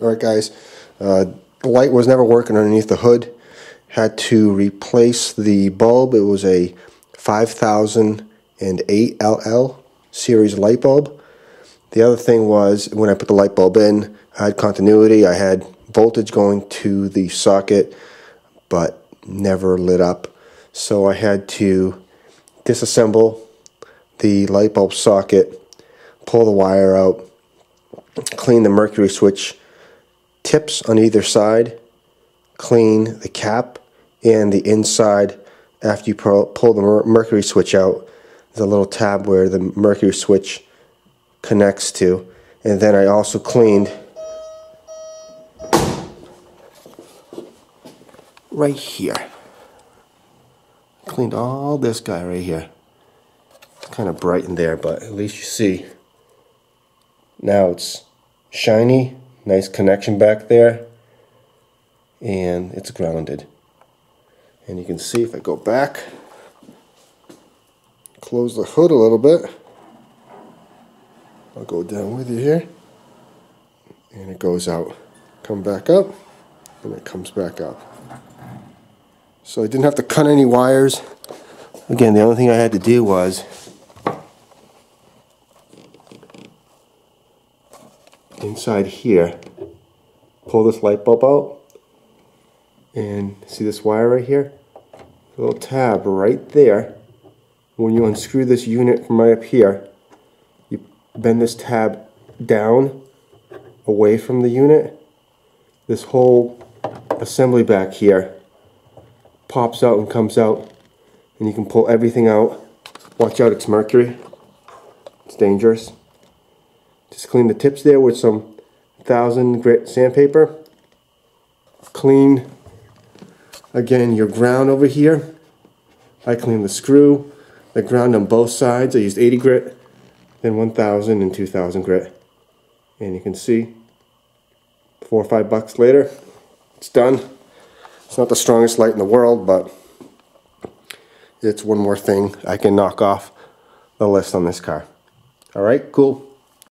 Alright guys, uh, the light was never working underneath the hood. Had to replace the bulb. It was a 5008 LL series light bulb. The other thing was when I put the light bulb in, I had continuity. I had voltage going to the socket, but never lit up. So I had to disassemble the light bulb socket, pull the wire out, clean the mercury switch tips on either side, clean the cap and the inside after you pull the mercury switch out. A little tab where the mercury switch connects to. And then I also cleaned right here. Cleaned all this guy right here. It's kind of bright in there, but at least you see. Now it's shiny Nice connection back there. And it's grounded. And you can see if I go back, close the hood a little bit. I'll go down with you here. And it goes out. Come back up. And it comes back up. So I didn't have to cut any wires. Again, the only thing I had to do was inside here, pull this light bulb out, and see this wire right here? Little tab right there. When you unscrew this unit from right up here, you bend this tab down away from the unit. This whole assembly back here pops out and comes out and you can pull everything out. Watch out, it's mercury. It's dangerous. Just clean the tips there with some 1000 grit sandpaper. Clean, again, your ground over here. I cleaned the screw, the ground on both sides. I used 80 grit, then 1000 and 2000 grit. And you can see, four or five bucks later, it's done. It's not the strongest light in the world, but it's one more thing I can knock off the list on this car. All right, cool.